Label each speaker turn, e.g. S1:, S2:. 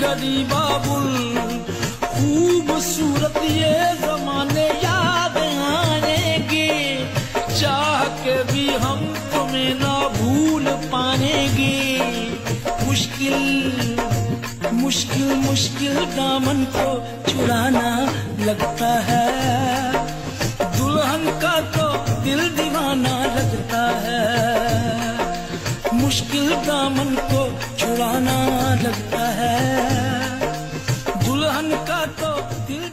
S1: करी बाबुल। खूबसूरत ये जमाने याद आएँगे। चाह के भी हम तुम्हें ना भूल पाएँगे। मुश्किल मुश्किल मुश्किल दामन को छुड़ाना लगता है। दुल्हन का तो दिल दीवाना लगता है। मुश्किल दामन को छुड़ाना लगता है। दुल्हन का तो दिल